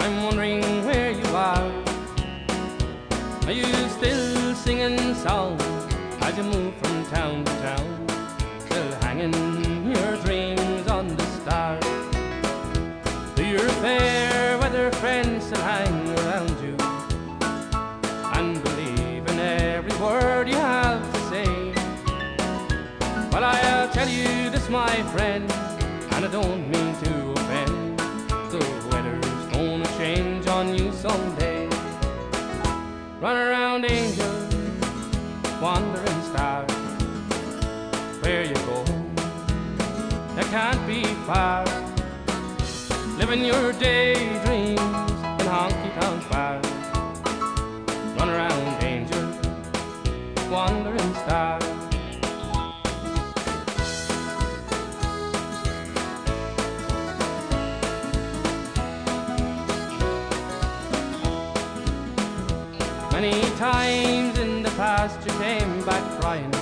I'm wondering where you are. Are you still singing songs as you move from town to town? Still hanging your dreams on the stars? Do your fair weather friends still hang around you and believe in every word you have to say? Well, I'll tell you this, my friend, and I don't mean Run around, angel, wandering star. Where you go, You can't be far. Living your daydreams Many times in the past you came back crying.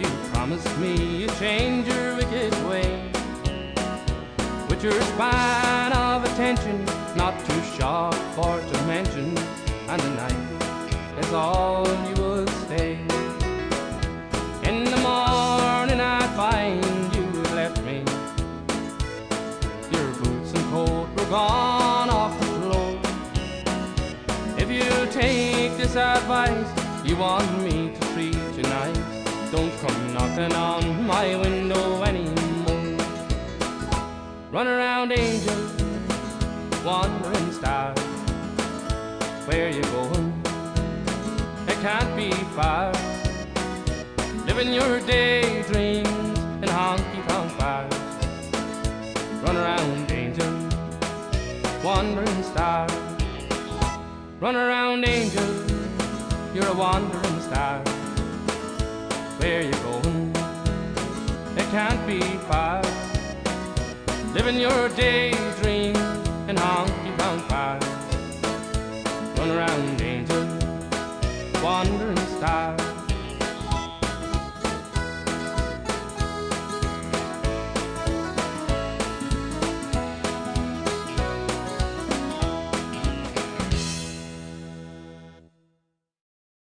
You promised me you'd change your wicked way. With your span of attention, not too sharp for to mention, and the night is all advice, you want me to treat nice. Don't come knocking on my window anymore. Run around, angel, wandering star. Where you going? It can't be far. Living your daydreams in honky tonk bars. Run around, angel, wandering star. Run around, angel, you're a wandering star. Where you going? It can't be far. Living your daydream in honky tonk bars. Run around, angel, wandering star.